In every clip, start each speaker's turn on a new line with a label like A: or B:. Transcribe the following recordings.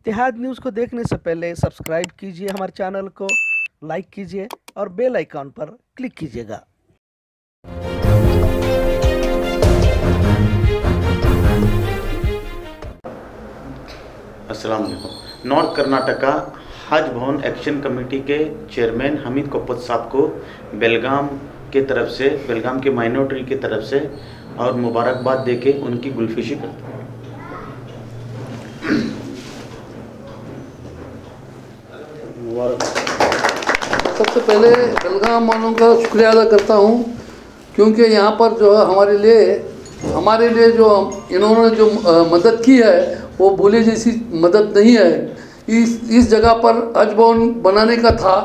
A: इतिहाद news को देखने से पहले सब्सक्राइब कीजिए हमारे चैनल को, लाइक कीजिए और बेल आइकॉन पर क्लिक कीजिएगा।
B: वालेकुम north Karnataka Haj Bhavan action committee के चेयरमैन हमीद कोपत साहब को बेलगाम के तरफ़ से, बेलगाम के माइनॉरिटी की तरफ़ से और मुबारकबाद देके उनकी गुलफिशी करते हैं।
C: पहले बेलगाम वालों का शुक्रिया अदा करता हूँ क्योंकि यहाँ पर जो है हमारे लिए हमारे लिए जो इन्होंने जो मदद की है वो भूले जैसी मदद नहीं है। इस इस जगह पर हज भवन बनाने का था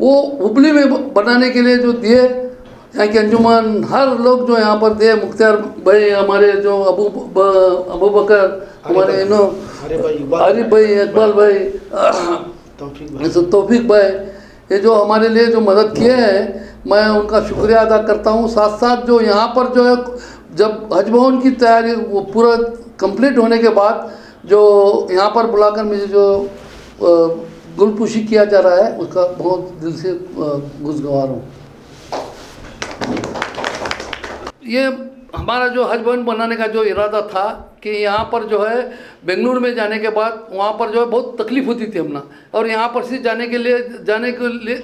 C: वो हुबली में बनाने के लिए जो दिए यहाँ के अंजुमन हर लोग जो यहाँ पर दिए मुख्तार भाई हमारे जो अबू अबू बकर हमारे इनो आरिफ भाई इकबाल भाई तौफीक भाई ये जो हमारे लिए जो मदद किए हैं, मैं उनका शुक्रिया अदा करता हूँ। साथ साथ जो यहाँ पर जो है, जब हज भवन की तैयारी वो पूरा कंप्लीट होने के बाद जो यहाँ पर बुलाकर मुझे जो गुलपुशी किया जा रहा है, उसका बहुत दिल से गुजगवार हूँ। ये हमारा जो हज भवन बनाने का जो इरादा था कि यहाँ पर जो है, बेंगलुरु में जाने के बाद वहाँ पर जो है बहुत तकलीफ़ होती थी हमना। और यहाँ पर से जाने के लिए, जाने के लिए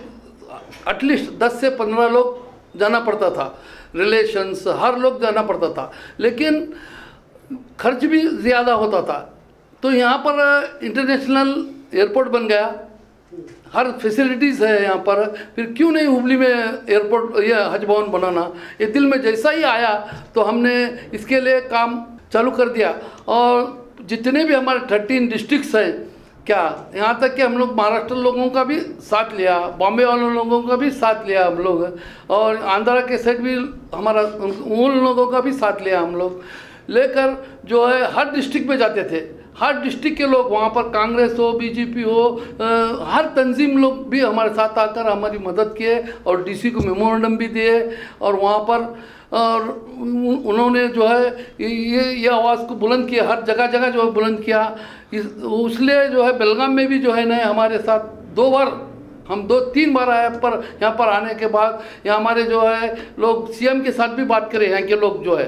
C: एटलीस्ट दस से पंद्रह लोग जाना पड़ता था। रिलेशंस हर लोग जाना पड़ता था। लेकिन खर्च भी ज़्यादा होता था। तो यहाँ पर इंटरनेशनल एयरपोर्ट बन गया। हर फैसिलिटीज़ है यहाँ पर। फिर क्यों नहीं हुबली में एयरपोर्ट या हज भवन बनाना? ये दिल में जैसा ही आया तो हमने इसके लिए काम चालू कर दिया। और जितने भी हमारे थर्टीन डिस्ट्रिक्ट्स हैं, क्या यहाँ तक कि हम लोग महाराष्ट्र लोगों का भी साथ लिया, बॉम्बे वाले लोगों का भी साथ लिया हम लोग, और आंध्रा के साइड भी हमारा, उन लोगों का भी साथ लिया हम लोग। लेकर जो है, हर डिस्ट्रिक्ट में जाते थे। हर डिस्ट्रिक्ट के लोग वहाँ पर कांग्रेस हो बीजेपी हो अ, हर तंजीम लोग भी हमारे साथ आकर हमारी मदद किए और डीसी को मेमोरेंडम भी दिए और वहाँ पर और उन्होंने जो है ये ये आवाज़ को बुलंद किया हर जगह जगह जो है बुलंद किया। इस इसलिए जो है बेलगाम में भी जो है ना हमारे साथ दो बार हम दो तीन बार आए पर यहाँ पर आने के बाद यहाँ हमारे जो है लोग सीएम के साथ भी बात करें यहाँ के लोग जो है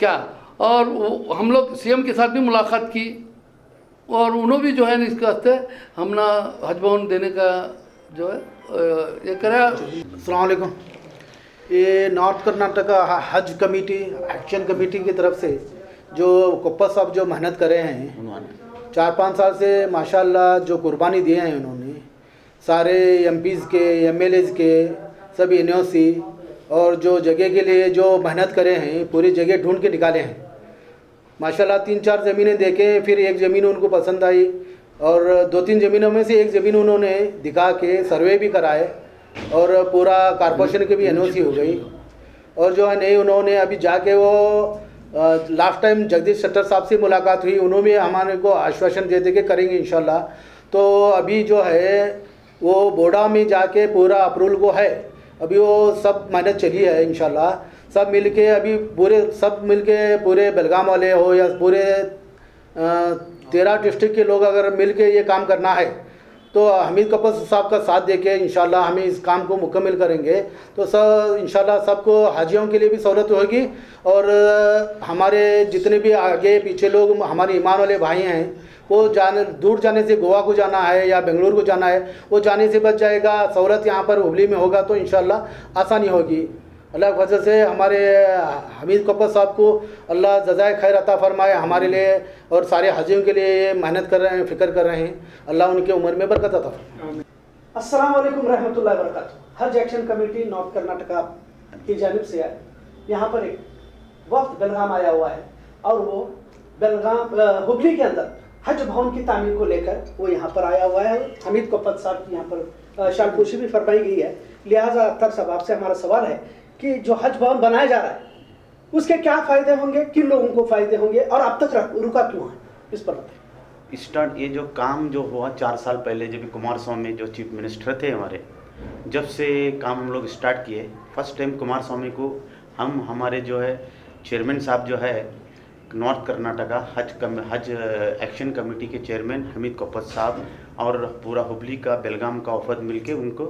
C: क्या और हम लोग सीएम के साथ भी मुलाकात की और उन्होंने भी जो है इसके वास्ते हम ना हज भवन देने का जो है ये करा।
D: अलैक्म ये नॉर्थ कर्नाटका हज कमेटी, एक्शन कमेटी की तरफ़ से जो कोप्पा साहब जो मेहनत कर हैं, चार पाँच साल से माशाल्लाह जो कुर्बानी दिए हैं उन्होंने, सारे एम के एम के सब एन और जो जगह के लिए जो मेहनत करे हैं, पूरी जगह ढूंढ के निकाले हैं। माशाल्लाह तीन चार ज़मीनें देखे फिर एक ज़मीन उनको पसंद आई और दो तीन ज़मीनों में से एक ज़मीन उन्होंने दिखा के सर्वे भी कराए और पूरा कारपोरेशन की भी एनओसी हो गई। और जो है नहीं उन्होंने अभी जाके वो लास्ट टाइम जगदीश शट्टर साहब से मुलाकात हुई उन्होंने हमारे को आश्वासन दे दे के करेंगे इंशाल्लाह। तो अभी जो है वो बोडा में जाके पूरा अप्रूवल को है अभी वो सब मेहनत चली है इंशाल्लाह। सब मिल के अभी पूरे, सब मिल के पूरे बेलगाम वाले हो या पूरे तेरह डिस्ट्रिक्ट के लोग अगर मिल के ये काम करना है तो हमीद कपल साहब का साथ देके इंशाल्लाह हम इस काम को मुकम्मल करेंगे। तो सर इंशाल्लाह सबको हाजियों के लिए भी सहूलत होगी और हमारे जितने भी आगे पीछे लोग, हमारे ईमान वाले भाई हैं, वो जाने, दूर जाने से गोवा को जाना है या बेंगलुरु को जाना है, वो जाने से बच जाएगा, सहूलत यहाँ पर हुबली में होगा तो इंशाल्लाह आसानी होगी। अल्लाह की वजह से हमारे हमीद कपूर साहब को अल्लाह जजाय खैर अता फरमाए हमारे लिए और सारे हाजियों के लिए मेहनत कर रहे हैं, फ़िक्र कर रहे हैं। अल्लाह उनके उम्र में बरकत अता फरमाए।
A: वालेकुम रहमतुल्लाहि व बरकातुहू हज एक्शन कमेटी नॉर्थ कर्नाटका की जानिब से है। यहाँ पर एक वक्त बेलगाम आया हुआ है और वो बेलगाम हुबली के अंदर हज भवन की तामीर को लेकर वो यहाँ पर आया हुआ है। हमीद कोपत साहब की यहाँ पर शालपोशी भी फरमाई गई है। लिहाजा अख्तर साहब आपसे हमारा सवाल है कि जो हज भवन बनाया जा रहा है, उसके क्या फ़ायदे होंगे, किन लोगों को फ़ायदे होंगे, और अब तक रुका क्यों है? इस पर
B: स्टार्ट ये जो काम जो हुआ चार साल पहले, जब कुमार स्वामी जो चीफ मिनिस्टर थे हमारे, जब से काम हम लोग स्टार्ट किए, फ़र्स्ट टाइम कुमार स्वामी को हम, हमारे जो है, चेयरमैन साहब जो है, नॉर्थ कर्नाटका, हज कम, हज एक्शन कमेटी के चेयरमैन हमीद कोपत साहब और पूरा हुबली का, बेलगाम का वफद मिलके उनको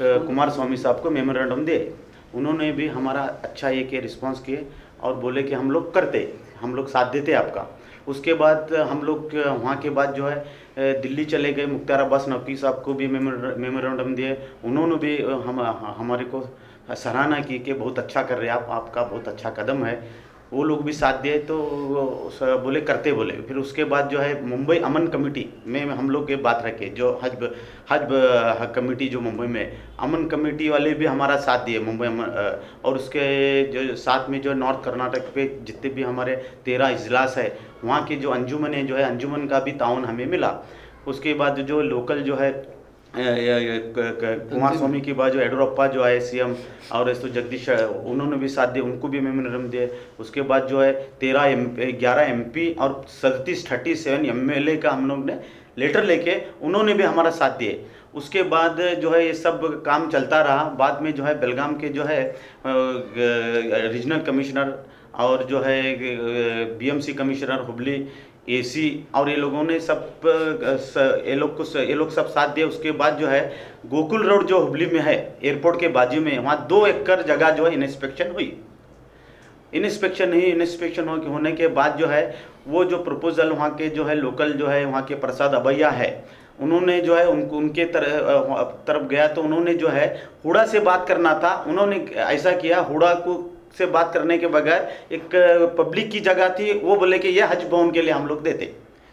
B: कुमार स्वामी साहब को मेमोरेंडम दिए उन्होंने भी हमारा अच्छा ये के रिस्पॉन्स किए और बोले कि हम लोग करते, हम लोग साथ देते आपका। उसके बाद हम लोग वहाँ के बाद जो है दिल्ली चले गए मुख्तार अब्बास नकवी साहब को भी मेमोरेंडम दिए। उन्होंने भी हम, हमारे को सराहना की कि बहुत अच्छा कर रहे हैं आप, आपका बहुत अच्छा कदम है। वो लोग भी साथ दिए तो बोले, करते बोले। फिर उसके बाद जो है, मुंबई अमन कमेटी में हम लोग ये बात रखे, जो हज हज कमेटी जो मुंबई में, अमन कमेटी वाले भी हमारा साथ दिए, मुंबई अमन और उसके जो, साथ में जो नॉर्थ कर्नाटक पे जितने भी हमारे तेरह इजलास है, वहाँ के जो अंजुमन है, जो है, अंजुमन का भी ताउन हमें मिला। उसके बाद जो लोकल जो है कुमार स्वामी की बात जो येडुरप्पा जो आए, सीएम और तो जगदीश उन्होंने भी साथ दिया उनको भी मेमोरेंडम दिए। उसके बाद जो है, तेरह एम, ग्यारह एमपी और सैंतीस, थर्टी सेवन एमएलए का हम लोग ने लेटर लेके उन्होंने भी हमारा साथ दिए। उसके बाद जो है ये सब काम चलता रहा। बाद में जो है बेलगाम के जो है रीजनल कमिश्नर और जो है बीएमसी कमिश्नर हुबली एसी और ये लोगों ने सब ये लोग को ये लोग सब साथ दिए। उसके बाद जो है गोकुल रोड जो हुबली में है एयरपोर्ट के बाजू में, वहाँ दो एकड़ जगह जो है इंस्पेक्शन हुई। इंस्पेक्शन ही इंस्पेक्शन होने के बाद जो है, वो जो प्रपोजल वहाँ के जो है लोकल जो है, वहाँ के प्रसाद अभैया है उन्होंने जो है उनको उनके तरफ़ तरफ़ गया तो उन्होंने जो है हुड़ा से बात करना था। उन्होंने ऐसा किया, हुड़ा को, से बात करने के बगैर एक पब्लिक की जगह थी, वो बोले कि यह हज भवन के लिए हम लोग देते।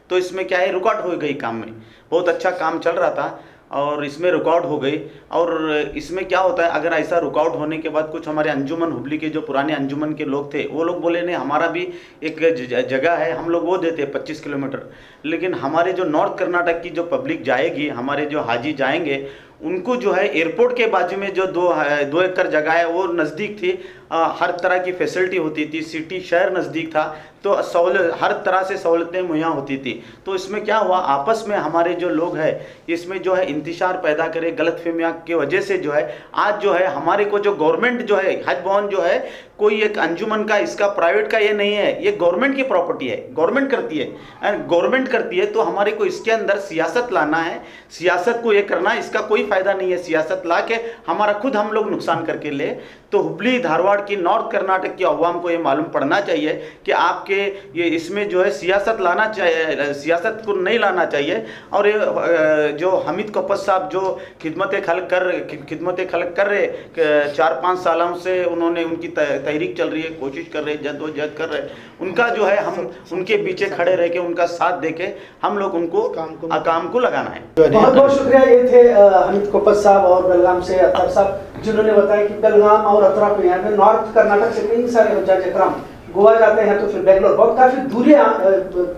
B: तो इसमें क्या है रुकावट हो गई काम में। बहुत अच्छा काम चल रहा था। और इसमें रिकॉर्ड हो गई। और इसमें क्या होता है, अगर ऐसा रुकावट होने के बाद कुछ हमारे अंजुमन हुबली के जो पुराने अंजुमन के लोग थे, वो लोग बोले, नहीं, हमारा भी एक जगह है, हम लोग वो देते हैं पच्चीस किलोमीटर। लेकिन हमारे जो नॉर्थ कर्नाटक की जो पब्लिक जाएगी, हमारे जो हाजी जाएँगे उनको जो है एयरपोर्ट के बाजू में जो दो दो एकड़ जगह है वो नज़दीक थी। आ, हर तरह की फैसिलिटी होती थी सिटी शहर नज़दीक था तो सहूलत हर तरह से सहूलतें मुहैया होती थी। तो इसमें क्या हुआ आपस में हमारे जो लोग हैं इसमें जो है इंतज़ार पैदा करे गलत फहमिया की वजह से जो है आज जो है हमारे को जो गवर्नमेंट जो है हज भवन जो है कोई एक अंजुमन का, इसका प्राइवेट का ये नहीं है, ये गवर्नमेंट की प्रॉपर्टी है गवर्नमेंट करती है। एंड गवर्नमेंट करती है तो हमारे को इसके अंदर सियासत लाना है। सियासत को ये करना, इसका कोई फ़ायदा नहीं है। सियासत ला के हमारा खुद हम लोग नुकसान करके ले। तो हुबली धारवाड़ की नॉर्थ कर्नाटक की अवाम को ये मालूम पड़ना चाहिए कि आपके ये इसमें जो है सियासत लाना चाहिए सियासत को नहीं लाना चाहिए। और ये जो हमीद कपत साहब जो खिदमत खल कर खिदमत खल कर रहे चार पाँच सालों से उन्होंने उनकी तहरीक चल रही है कोशिश कर रहे जद्दोजहद कर रहे। उनका जो है हम उनके पीछे खड़े रह के उनका साथ दे के हम लोग उनको
D: काम को-
B: लगाना है।
A: बहुत बहुत शुक्रिया। ये थे हमीद कोपत साहब और बलराम से अतर साहब। जिन्होंने बताया कि बेलगाम और अतरा को यहाँ पे नॉर्थ कर्नाटक से कई सारे इकराम गोवा जाते हैं तो फिर बेंगलोर, बहुत काफ़ी दूरी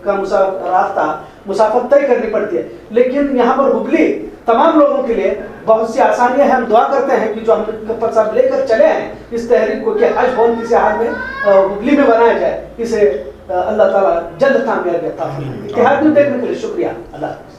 A: का मुसा, रास्ता मुसाफत तय करनी पड़ती है। लेकिन यहाँ पर हुबली तमाम लोगों के लिए बहुत सी आसानियाँ हैं। हम दुआ करते हैं कि जो हम कप्पत साहब लेकर चले हैं इस तहरीक को कि हज भवन किसी हाल में हुबली में बनाया जाए। इसे अल्लाह ताला जल्द कामयाबी अता फरमाए। इतिहाद न्यूज़ देखने के लिए शुक्रिया। अल्लाह।